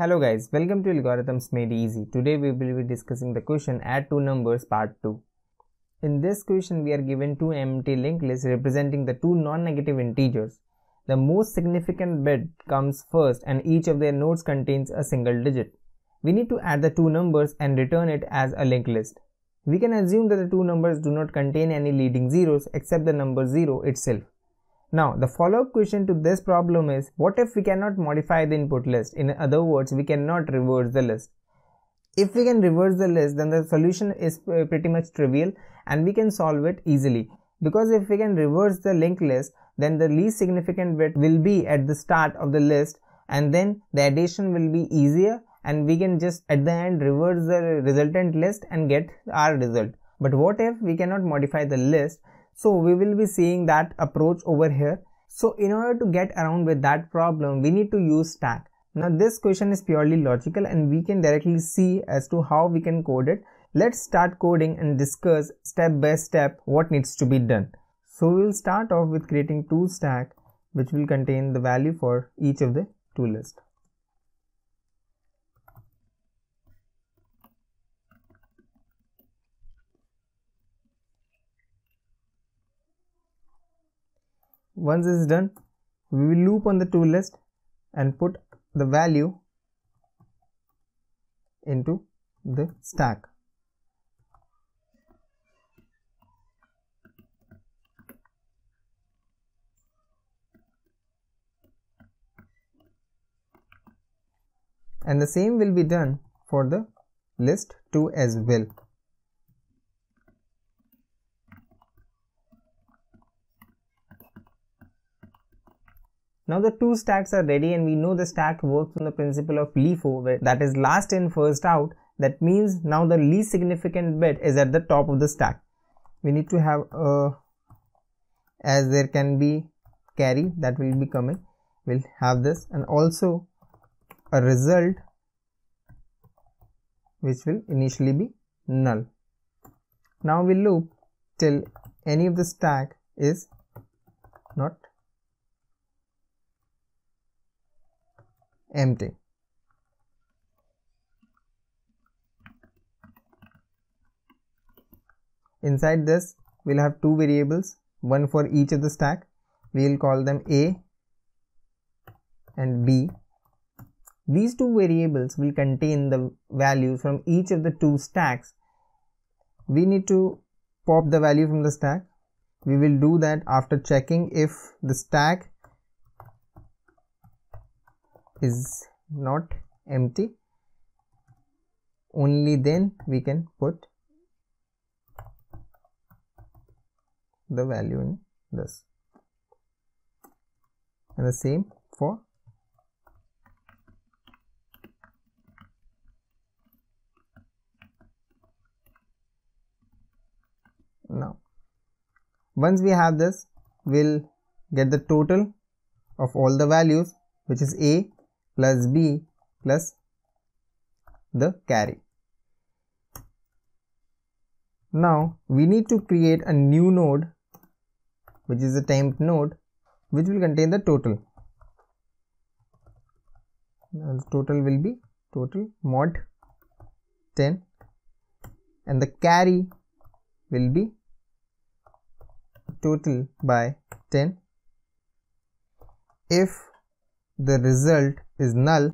Hello guys, welcome to Algorithms Made Easy. Today we will be discussing the question add two numbers part 2. In this question we are given two empty linked lists representing the two non-negative integers. The most significant bit comes first and each of their nodes contains a single digit. We need to add the two numbers and return it as a linked list. We can assume that the two numbers do not contain any leading zeros except the number 0 itself. Now, the follow-up question to this problem is, what if we cannot modify the input list? In other words, we cannot reverse the list. If we can reverse the list, then the solution is uh, pretty much trivial and we can solve it easily. Because if we can reverse the linked list, then the least significant bit will be at the start of the list and then the addition will be easier and we can just at the end reverse the resultant list and get our result. But what if we cannot modify the list so we will be seeing that approach over here. So in order to get around with that problem, we need to use stack. Now this question is purely logical and we can directly see as to how we can code it. Let's start coding and discuss step by step what needs to be done. So we will start off with creating two stack which will contain the value for each of the two lists. Once this is done, we will loop on the to list and put the value into the stack. And the same will be done for the list 2 as well. Now the two stacks are ready and we know the stack works on the principle of LIFO that is last in first out. That means now the least significant bit is at the top of the stack. We need to have a as there can be carry that will be coming. We'll have this and also a result which will initially be null. Now we loop till any of the stack is not empty. Inside this we'll have two variables, one for each of the stack. We'll call them A and B. These two variables will contain the values from each of the two stacks. We need to pop the value from the stack. We will do that after checking if the stack is not empty. Only then we can put the value in this. And the same for now. Once we have this we'll get the total of all the values which is a plus b plus the carry. Now we need to create a new node which is a temp node which will contain the total. The total will be total mod 10 and the carry will be total by 10 if the result is null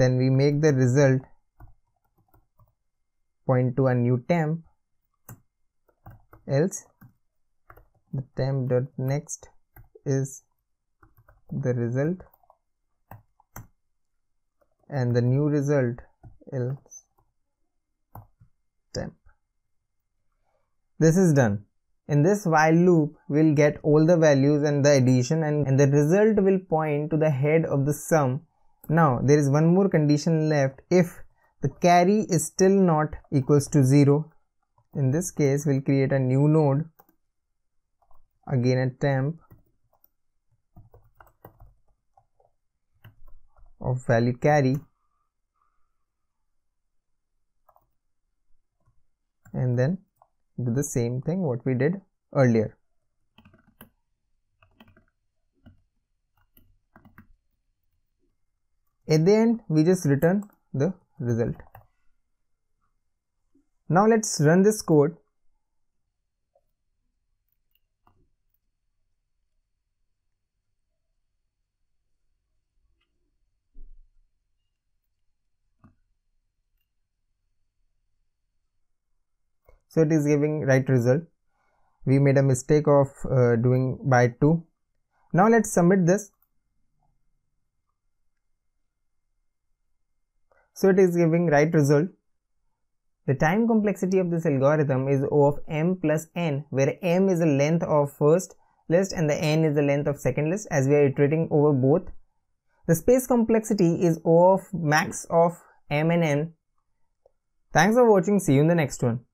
then we make the result point to a new temp else the temp dot next is the result and the new result else temp. This is done in this while loop, we'll get all the values and the addition and, and the result will point to the head of the sum. Now, there is one more condition left. If the carry is still not equals to 0, in this case, we'll create a new node, again a temp of value carry and then do the same thing what we did earlier. at the end we just return the result now let's run this code so it is giving right result. We made a mistake of uh, doing by 2 now let's submit this. So it is giving right result. The time complexity of this algorithm is O of m plus n where m is the length of first list and the n is the length of second list as we are iterating over both. The space complexity is O of max of m and n. Thanks for watching. See you in the next one